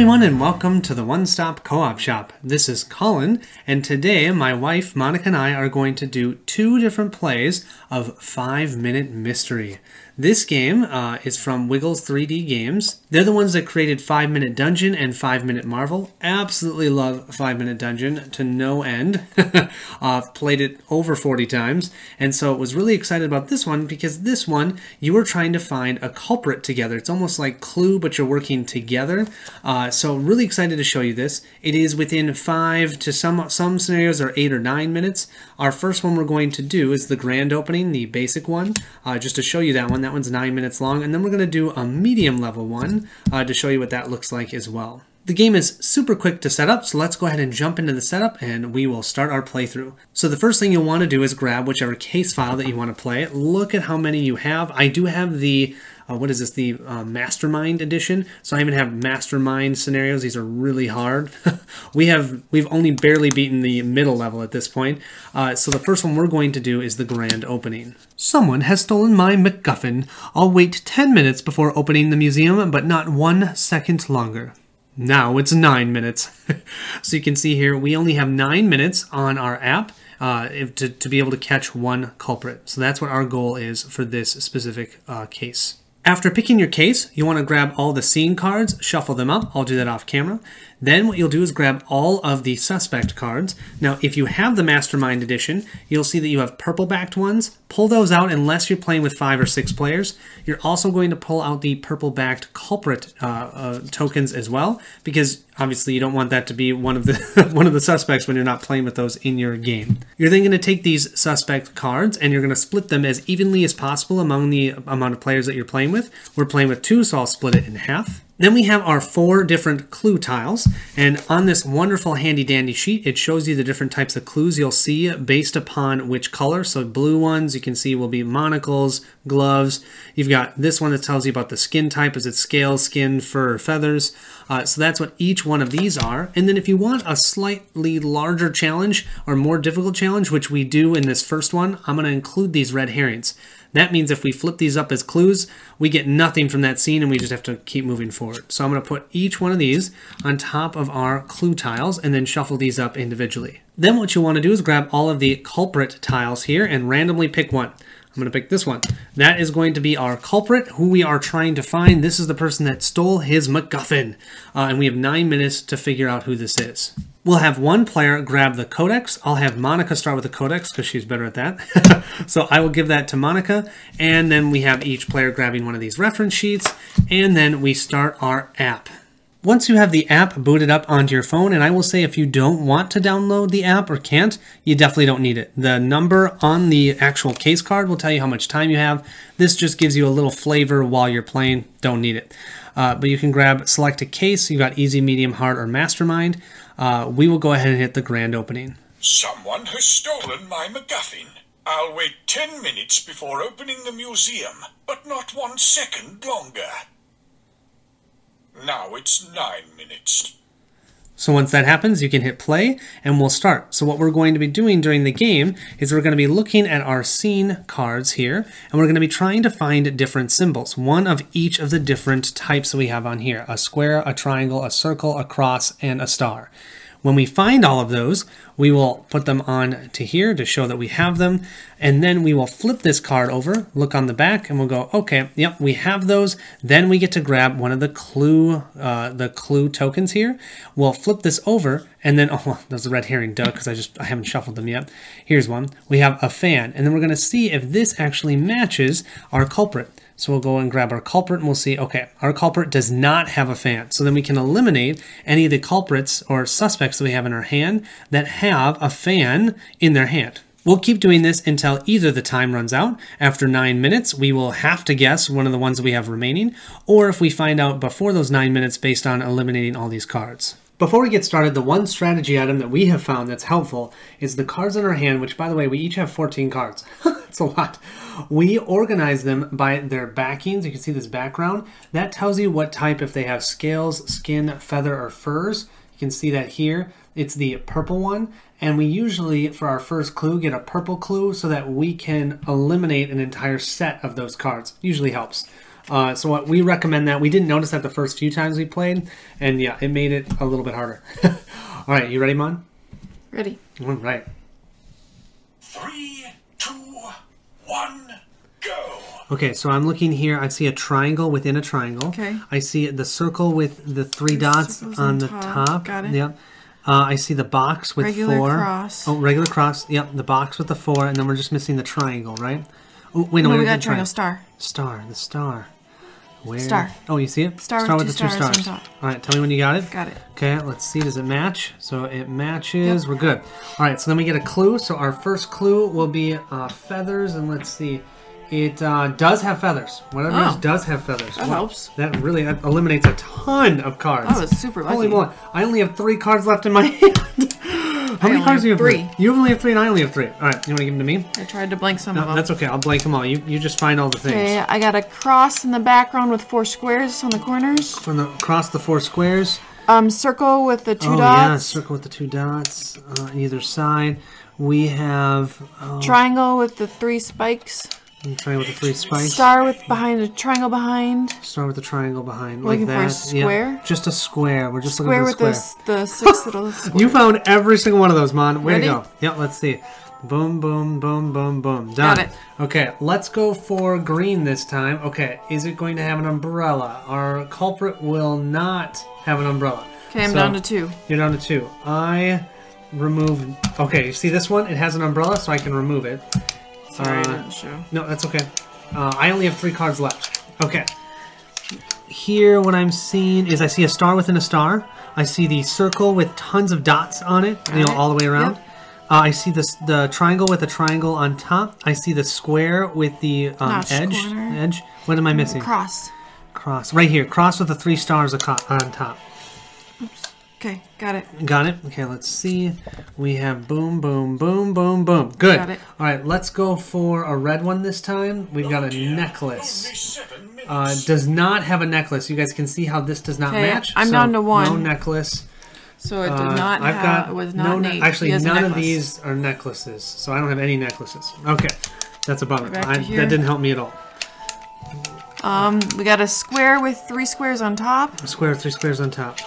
Everyone and welcome to the One Stop Co-op Shop. This is Colin and today my wife Monica and I are going to do two different plays of 5 Minute Mystery. This game uh, is from Wiggles 3D Games. They're the ones that created 5 Minute Dungeon and 5 Minute Marvel. Absolutely love 5 Minute Dungeon to no end. uh, played it over 40 times and so was really excited about this one because this one you were trying to find a culprit together. It's almost like Clue but you're working together. Uh, so really excited to show you this. It is within 5 to some, some scenarios are 8 or 9 minutes. Our first one we're going to do is the grand opening, the basic one, uh, just to show you that one. That one's nine minutes long. And then we're going to do a medium level one uh, to show you what that looks like as well. The game is super quick to set up, so let's go ahead and jump into the setup and we will start our playthrough. So the first thing you'll want to do is grab whichever case file that you want to play. Look at how many you have. I do have the uh, what is this, the uh, Mastermind edition. So I even have Mastermind scenarios. These are really hard. we have, we've only barely beaten the middle level at this point. Uh, so the first one we're going to do is the grand opening. Someone has stolen my MacGuffin. I'll wait 10 minutes before opening the museum, but not one second longer. Now it's nine minutes. so you can see here, we only have nine minutes on our app. Uh, to, to be able to catch one culprit. So that's what our goal is for this specific uh, case. After picking your case, you want to grab all the scene cards, shuffle them up. I'll do that off camera. Then what you'll do is grab all of the suspect cards. Now, if you have the Mastermind edition, you'll see that you have purple backed ones. Pull those out unless you're playing with five or six players. You're also going to pull out the purple backed culprit uh, uh, tokens as well, because obviously you don't want that to be one of the one of the suspects when you're not playing with those in your game. You're then going to take these suspect cards and you're going to split them as evenly as possible among the amount of players that you're playing with. We're playing with two, so I'll split it in half. Then we have our four different clue tiles, and on this wonderful handy dandy sheet, it shows you the different types of clues you'll see based upon which color. So blue ones you can see will be monocles, gloves. You've got this one that tells you about the skin type, is it scale, skin, fur, feathers. Uh, so that's what each one of these are. And then if you want a slightly larger challenge or more difficult challenge, which we do in this first one, I'm going to include these red herrings. That means if we flip these up as clues, we get nothing from that scene and we just have to keep moving forward. So I'm going to put each one of these on top of our clue tiles and then shuffle these up individually. Then what you want to do is grab all of the culprit tiles here and randomly pick one. I'm going to pick this one. That is going to be our culprit, who we are trying to find. This is the person that stole his MacGuffin. Uh, and we have nine minutes to figure out who this is. We'll have one player grab the codex. I'll have Monica start with the codex because she's better at that. so I will give that to Monica. And then we have each player grabbing one of these reference sheets. And then we start our app. Once you have the app booted up onto your phone, and I will say if you don't want to download the app or can't, you definitely don't need it. The number on the actual case card will tell you how much time you have. This just gives you a little flavor while you're playing. Don't need it. Uh, but you can grab select a case. You've got easy, medium, hard, or mastermind. Uh, we will go ahead and hit the grand opening. Someone has stolen my MacGuffin. I'll wait 10 minutes before opening the museum, but not one second longer. Now it's nine minutes. So once that happens, you can hit play and we'll start. So what we're going to be doing during the game is we're going to be looking at our scene cards here and we're going to be trying to find different symbols, one of each of the different types that we have on here, a square, a triangle, a circle, a cross, and a star. When we find all of those, we will put them on to here to show that we have them. And then we will flip this card over, look on the back, and we'll go, okay, yep, we have those. Then we get to grab one of the clue, uh, the clue tokens here. We'll flip this over, and then, oh, there's a red herring, duh, because I just, I haven't shuffled them yet. Here's one. We have a fan, and then we're gonna see if this actually matches our culprit. So we'll go and grab our culprit and we'll see, okay, our culprit does not have a fan. So then we can eliminate any of the culprits or suspects that we have in our hand that have a fan in their hand. We'll keep doing this until either the time runs out. After nine minutes, we will have to guess one of the ones we have remaining, or if we find out before those nine minutes based on eliminating all these cards. Before we get started, the one strategy item that we have found that's helpful is the cards in our hand, which by the way, we each have 14 cards. It's a lot. We organize them by their backings. You can see this background. That tells you what type, if they have scales, skin, feather, or furs. You can see that here. It's the purple one. And we usually, for our first clue, get a purple clue so that we can eliminate an entire set of those cards. Usually helps. Uh, so what we recommend that. We didn't notice that the first few times we played, and yeah, it made it a little bit harder. All right, you ready, Mon? Ready. All right. Three, two, one, go. Okay, so I'm looking here. I see a triangle within a triangle. Okay. I see the circle with the three dots on on the top. top. Got it. Yep. Uh, I see the box with Regular four. cross. Oh, regular cross. Yep, the box with the four, and then we're just missing the triangle, right? Oh, wait, no, No, we did got triangle star. Star, the star. Where? Star. Oh, you see it? Star with with two the two stars on stars. top. All right, tell me when you got it. Got it. Okay, let's see. Does it match? So it matches. We're good. All right, so then we get a clue. So our first clue will be uh, feathers, and let's see. It uh, does have feathers. Whatever Oh. does have feathers. That Wow. helps. That really that eliminates a ton of cards. I was super lucky. Holy moly! I only have three cards left in my hand. How many cards do you have three. You only have three, and I only have three. All right, you want to give them to me? I tried to blank some No, of them. that's okay. I'll blank them all. You you just find all the things. Okay, I got a cross in the background with four squares on the corners. From the across the four squares. Um, circle with the two oh yeah, dots. circle with the two dots uh, on either side. We have oh, Triangle with the three spikes. I'm trying with the three spikes. Star with behind a triangle behind. Start with the triangle behind, Looking like for a that. Yeah, square? Just a square. We're just Square looking with for a the, square. s- the six little squares. You found every single one of those, Mon. Way Ready? to go. Yep, let's see. Boom, boom, boom, boom, boom. Done. Got it. Okay, let's go for green this time. Okay, is it going to have an umbrella? Our culprit will not have an umbrella. Okay, I'm So, down to two. You're down to two. I remove. Okay, you see this one? It has an umbrella, so I can remove it. Sorry, Uh, I didn't show. No, that's okay. Uh, I only have three cards left. Okay. Here, what I'm seeing is I see a star within a star. I see the circle with tons of dots on it, you know, all the way around. Yep. Uh, I see this the triangle with a triangle on top. I see the square with the um, edge. corner. Edge. What am I missing? Cross. Cross. Right here. Cross with the three stars on top. Okay, got it. Got it? Okay, let's see. We have boom, boom, boom, boom, boom. Good. Got it. All right, let's go for a red one this time. We've got a necklace. Only seven minutes. Uh, does not have a necklace. You guys can see how this does not Okay, match. I'm so down to one. No necklace. So it did Uh, not I've have. got it was no not ne- Nate. Actually, He has a none of these are necklaces, so I don't have any necklaces. Okay, that's a bummer. I, that didn't help me at all. Um, we got a square with three squares on top. A square, three squares on top.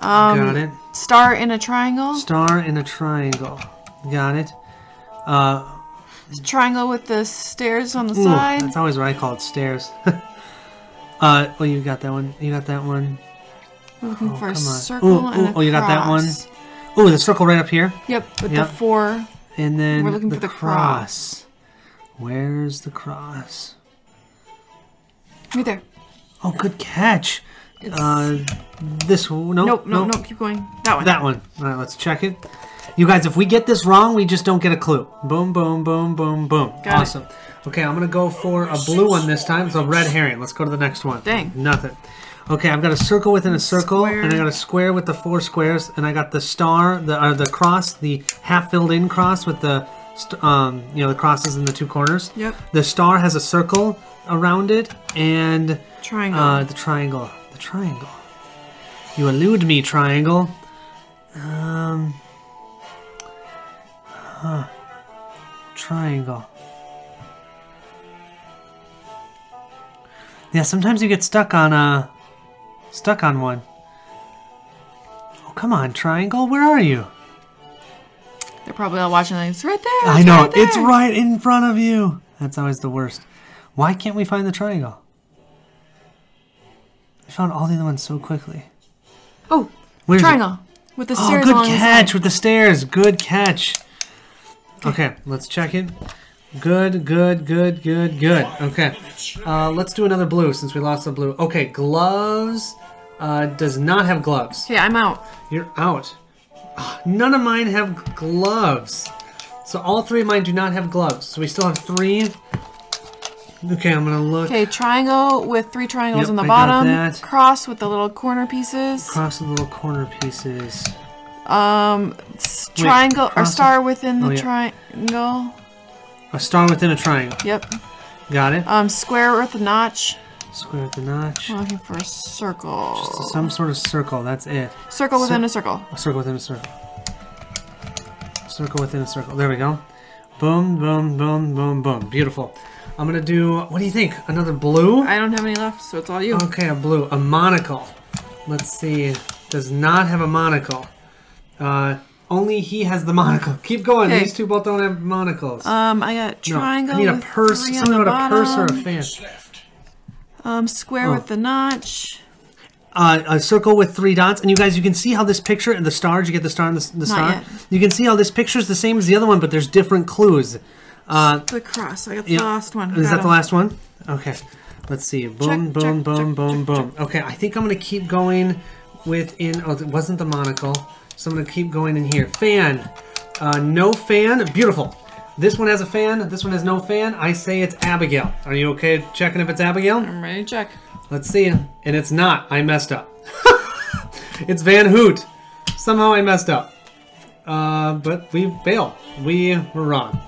Um, got it. Star in a triangle. Star in a triangle. Got it. Uh, Triangle with the stairs on the ooh, side. that's always what I call it, stairs. uh, oh, you got that one. You got that one. We're looking for a circle Ooh, and ooh, a oh, you got that one. cross. Oh, the circle right up here. Yep, with Yep. the four. And then We're looking the for the cross. Where's the cross? Right there. Oh, good catch. It's, Uh, this one. No, nope, no, no, keep going. That one. That one. All right, let's check it. You guys, if we get this wrong, we just don't get a clue. Boom, boom, boom, boom, boom. Got it. awesome. Okay, I'm gonna go for a blue one this time. So red herring. Let's go to the next one. Dang. Nothing. Okay, I've got a circle within a circle, Square. and I got a square with the four squares, and I got the star, the or the cross, the half filled in cross with the, st- um, you know, the crosses in the two corners. Yep. The star has a circle around it, and Triangle. uh, the triangle. The triangle. You elude me, triangle. Um. Huh. Triangle. Yeah, sometimes you get stuck on a. stuck on one. Oh come on, triangle, where are you? They're probably all watching like, it's right there. I know, right there." it's right in front of you. That's always the worst. Why can't we find the triangle? I found all the other ones so quickly. Oh, Where's it? triangle. With the Oh, stairs good along the catch side. with the stairs. Good catch. Okay, let's check it. Good, good, good, good, good. Okay, uh, let's do another blue since we lost the blue. Okay, gloves. Uh, does not have gloves. Okay, I'm out. You're out. Ah, None of mine have gloves. So all three of mine do not have gloves. So we still have three. Okay, I'm gonna look. Okay, triangle with three triangles Yep, on the I bottom. Cross with the little corner pieces. Across the little corner pieces. Um, s- triangle or cross- star within the Oh, yeah. triangle. A star within a triangle. Yep. Got it. Um, square with a notch. Square with the notch. I'm looking for a circle. Just Some sort of circle. That's it. circle within cir- a circle. A circle within a circle. Circle within a circle. There we go. Boom, boom, boom, boom, boom. Beautiful. I'm gonna do. What do you think? Another blue? I don't have any left, so it's all you. Okay, a blue. A monocle. Let's see. Does not have a monocle. Uh, only he has the monocle. Keep going. Okay. These two both don't have monocles. Um, I got triangle. no. I need a purse. Something about a purse or a fan. Left. Um, square Oh. with the notch. uh, a circle with three dots, and you guys, you can see how this picture and the stars. You get the star and the, the star? yet. You can see how this picture is the same as the other one, but there's different clues. Uh, The cross. I got the yeah. last one. Is Got that the last one? Okay. Let's see. Boom, Check, boom, check, boom, check, boom, boom. Okay, I think I'm gonna keep going within. Oh, it wasn't the monocle, so I'm gonna keep going in here. Fan. Uh, no fan. Beautiful. This one has a fan. This one has no fan. I say it's Abigail. Are you okay checking if it's Abigail? I'm ready to check. Let's see. And it's not. I messed up. it's Van Hoot. Somehow I messed up. Uh, but we failed. We were wrong.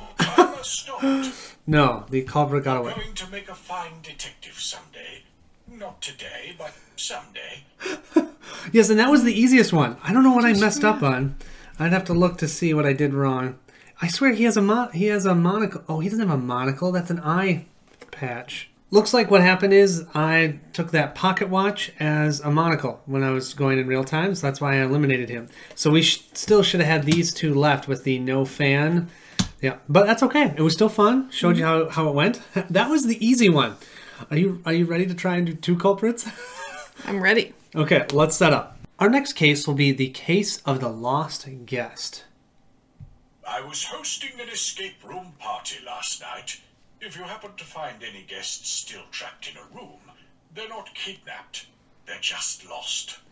Stopped. No, the culprit got away. Going to make a fine detective someday. Not today, but someday. Yes, and that was the easiest one. I don't know what I messed up on. I'd have to look to see what I did wrong. I swear he has a mon- he has a monocle. Oh, he doesn't have a monocle. That's an eye patch. Looks like what happened is I took that pocket watch as a monocle when I was going in real time, so that's why I eliminated him. So we sh- still should have had these two left with the no fan. Yeah, but that's okay. It was still fun. Showed you mm-hmm. how, how it went. that was the easy one. Are you are you ready to try and do two culprits? I'm ready. Okay, let's set up. Our next case will be the case of the lost guest. I was hosting an escape room party last night. If you happen to find any guests still trapped in a room, they're not kidnapped. They're just lost.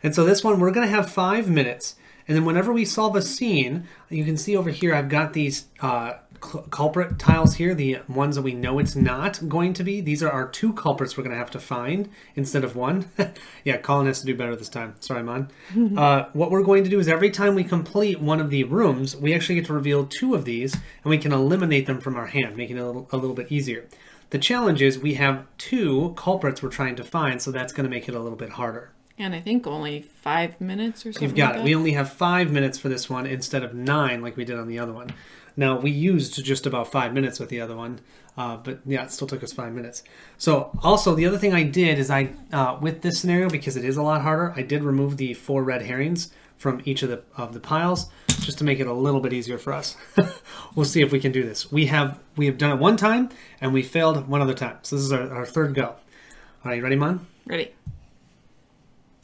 And so this one, we're going to have five minutes. And then whenever we solve a scene, you can see over here, I've got these uh, culprit tiles here, the ones that we know it's not going to be. These are our two culprits we're going to have to find instead of one. yeah, Colin has to do better this time. Sorry, Mon. uh, what we're going to do is every time we complete one of the rooms, we actually get to reveal two of these, and we can eliminate them from our hand, making it a little, a little bit easier. The challenge is we have two culprits we're trying to find, so that's going to make it a little bit harder. And I think only five minutes or something. You've got like it. We only have five minutes for this one instead of nine like we did on the other one. Now, we used just about five minutes with the other one, uh, but yeah, it still took us five minutes. So, also, the other thing I did is I, uh, with this scenario, because it is a lot harder, I did remove the four red herrings from each of the of the piles just to make it a little bit easier for us. we'll see if we can do this. We have we have done it one time and we failed one other time. So this is our, our third go. All right, you ready, Mon? Ready.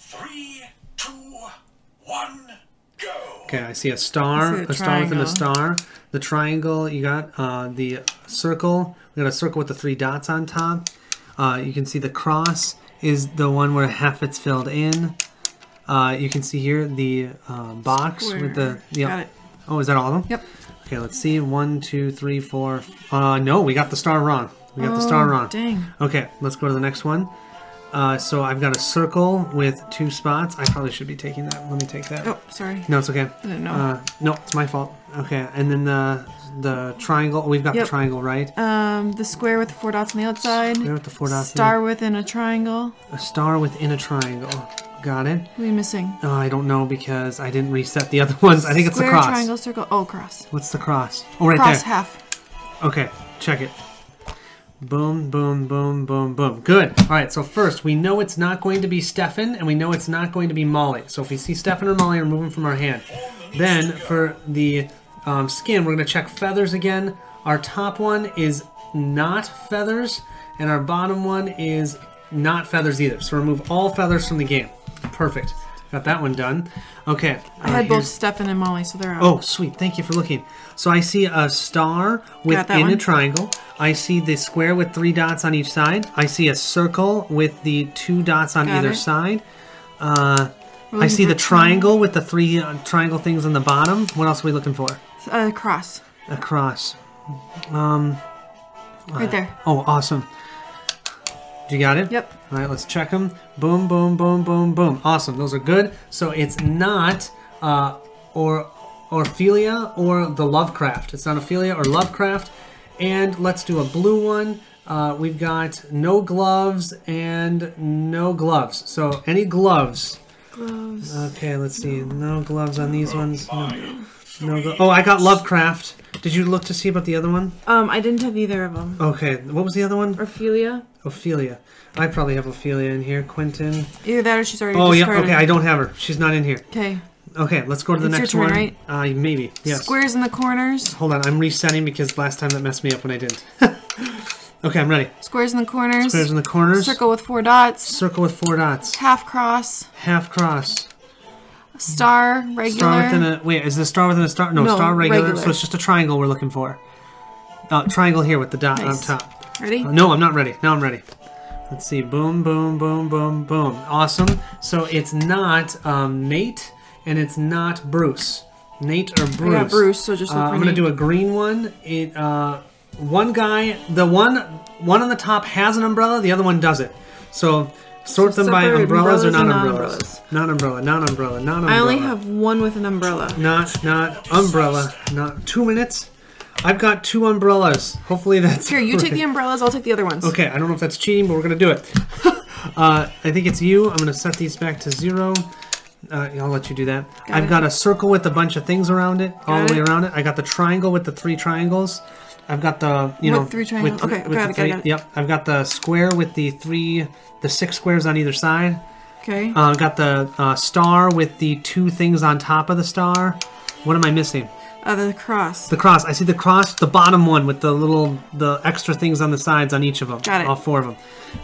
Three, two, one, go. Okay, I see a star, see a a star within a star. The triangle, you got uh, the circle. We got a circle with the three dots on top. Uh, you can see the cross is the one where half it's filled in. Uh, you can see here the uh, box with the. Square. Yep. Got it. Oh, is that all of them? Yep. Okay, let's see. One, two, three, four. Uh, no, we got the star wrong. We got the star Oh, wrong. dang. Okay, let's go to the next one. Uh, so I've got a circle with two spots. I probably should be taking that. Let me take that. Oh, sorry. No, it's okay. I didn't know. Uh, no, it's my fault. Okay, and then the the triangle. We've got Yep. the triangle right. Um, the square with the four dots on the outside. There with the four dots. in Star within a triangle. A star within a triangle. Got it. What are you missing? Oh, I don't know because I didn't reset the other ones. I think it's the Square, cross. triangle, circle. Oh, cross. What's the cross? Oh, right cross there. half. Okay, check it. Boom, boom, boom, boom, boom. Good. All right, so first, we know it's not going to be Stefan, and we know it's not going to be Molly. So if we see Stefan or Molly, remove them from our hand. Then, for the um, skin, we're going to check feathers again. Our top one is not feathers, and our bottom one is not feathers either. So remove all feathers from the game. Perfect. Got that one done. Okay. I uh, had both here's- Stefan and Molly, so they're out. Oh, sweet. Thank you for looking. So I see a star within a triangle. I see the square with three dots on each side. I see a circle with the two dots on Got either it. side. Uh, I see the triangle with the three uh, triangle things on the bottom. What else are we looking for? A cross. A cross. Right there. Oh, awesome. You got it? Yep. All right, let's check them. Boom, boom, boom, boom, boom. Awesome. Those are good. So it's not uh, or Ophelia or the Lovecraft. It's not Ophelia or Lovecraft. And let's do a blue one. Uh, we've got no gloves and no gloves. So any gloves? Gloves. Okay, let's see. No gloves on these ones. No, no oh, I got Lovecraft. Did you look to see about the other one? Um, I didn't have either of them. Okay, what was the other one? Ophelia. Ophelia. I probably have Ophelia in here. Quentin. Either that or she's already Oh, yeah. Okay, I don't have her. She's not in here. Okay. Okay, let's go to the It's next turn, one. right? Uh, maybe. Yes. Squares in the corners. Hold on, I'm resetting because last time that messed me up when I didn't. okay, I'm ready. Squares in the corners. Squares in the corners. Circle with four dots. Circle with four dots. Half cross. Half cross. Star. Regular. Star within a wait. Is the star within a star? No, No, star regular, regular. So it's just a triangle we're looking for. Uh, triangle here with the dot Nice. on top. Ready? Uh, no, I'm not ready. Now I'm ready. Let's see. Boom, boom, boom, boom, boom. Awesome. So it's not um, Nate and it's not Bruce. Nate or Bruce. Got Bruce, so just Uh, I'm gonna Nate. do a green one. It uh, one guy, the one one on the top has an umbrella, the other one doesn't. So sort them by umbrellas or umbrellas and non-umbrellas. Non-umbrella, non-umbrella, non-umbrella. I only have one with an umbrella. not not umbrella. Not two minutes. I've got two umbrellas. Hopefully that's Here, you take the umbrellas. I'll take the other ones. Okay, I don't know if that's cheating, but we're gonna do it. uh, I think it's you. I'm gonna set these back to zero. Uh, I'll let you do that. Got I've it. got a circle with a bunch of things around it, all Got the way it. around it. I got the triangle with the three triangles. I've got the you With know three triangles. th- Okay, got it, got it, three- got it. Yep. I've got the square with the three, the six squares on either side. Okay. Uh, I've got the uh, star with the two things on top of the star. What am I missing? Uh, the cross. The cross. I see the cross, the bottom one with the little, the extra things on the sides on each of them. Got it. All four of them.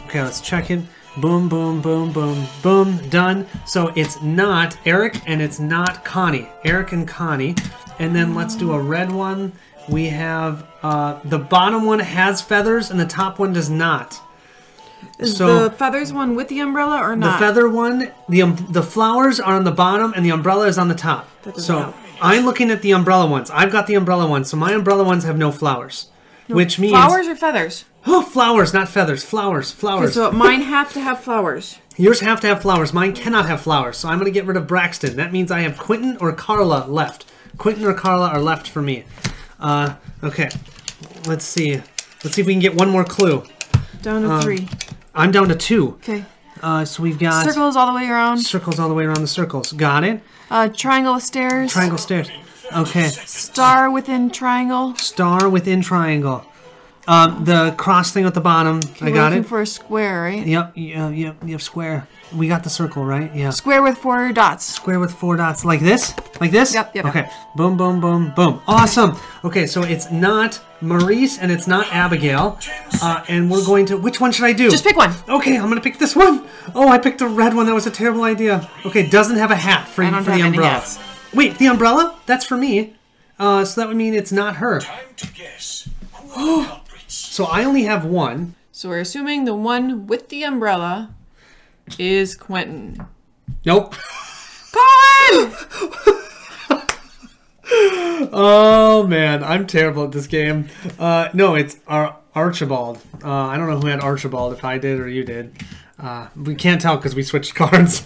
Okay, let's check it. Boom, boom, boom, boom, boom. Done. So it's not Eric and it's not Connie. Eric and Connie. And then let's do a red one. We have uh, the bottom one has feathers and the top one does not. Is so- the feathers one with the umbrella or not? The feather one, the um, the flowers are on the bottom and the umbrella is on the top. So help. I'm looking at the umbrella ones. I've got the umbrella ones, so my umbrella ones have no flowers, which means Flowers or feathers? oh flowers, not feathers. Flowers, flowers. so mine have to have flowers. Yours have to have flowers. Mine cannot have flowers, so I'm gonna get rid of Braxton. That means I have Quentin or Carla left. Quentin or Carla are left for me. Uh, okay, let's see. Let's see if we can get one more clue. Down to Um, three. I'm down to two. Okay. Uh, so we've got Circles all the way around. circles all the way around the circles. Got it. Uh, triangle with stairs. Triangle stairs. Okay. Star within triangle. Star within triangle. Um, the cross thing at the bottom. I We're got looking it. for a square, right? Yep, yep, yep, yep, square. We got the circle, right? Yeah. Square with four dots. Square with four dots. Like this? Like this? Yep, yep, Okay. Boom, boom, boom, boom. Awesome. Okay, so it's not Maurice and it's not Abigail. Uh, and we're going to. Which one should I do? Just pick one. Okay, I'm gonna pick this one. Oh, I picked a red one. That was a terrible idea. Okay, doesn't have a hat for, I don't for have the any umbrella. hats. Wait, the umbrella? That's for me. Uh, so that would mean it's not her. Time to guess. Who are the culprits? So I only have one. So we're assuming the one with the umbrella is Quentin. Nope. Colin! Oh man, I'm terrible at this game. Uh, no, it's Ar- Archibald. Uh, I don't know who had Archibald, if I did or you did. Uh, we can't tell because we switched cards.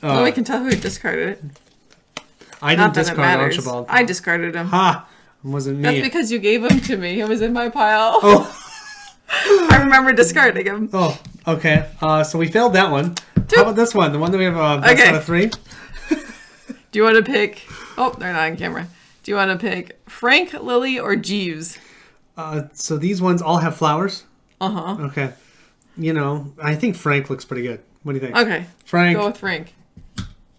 well, we can tell who discarded it. I didn't discard. Archibald. I discarded him. Ha! It wasn't me. That's because you gave them to me. It was in my pile. oh, I remember discarding them. oh, okay. Uh, so we failed that one. How about this one? The one that we have uh, best Okay. out of three? Do you want to pick? Oh, they're not on camera. Do you want to pick Frank, Lily, or Jeeves? Uh, so these ones all have flowers. Uh huh. Okay. You know, I think Frank looks pretty good. What do you think? Okay. Frank. Go with Frank.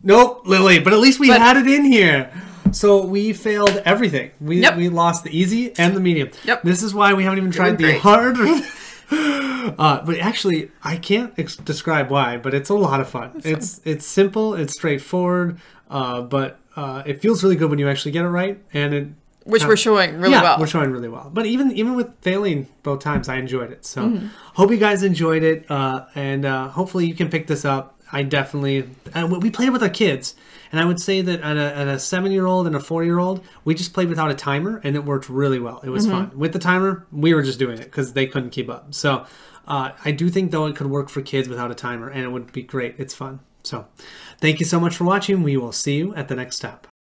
Nope, Lily. But at least we But- had it in here. So we failed everything. We Yep. we lost the easy and the medium. Yep. This is why we haven't even tried the great. hard. uh, but actually, I can't ex- describe why. But it's a lot of fun. It's it's simple. It's straightforward. Uh, but uh, it feels really good when you actually get it right, and it Which we're showing really yeah, well. we're showing really well. But even even with failing both times, I enjoyed it. So Mm-hmm. hope you guys enjoyed it, uh, and uh, hopefully you can pick this up. I definitely uh, we played it with our kids, and I would say that at a, at a seven year old and a four year old, we just played without a timer, and it worked really well. It was Mm-hmm. fun with the timer. We were just doing it because they couldn't keep up. So uh, I do think though it could work for kids without a timer, and it would be great. It's fun. So thank you so much for watching. We will see you at the next step.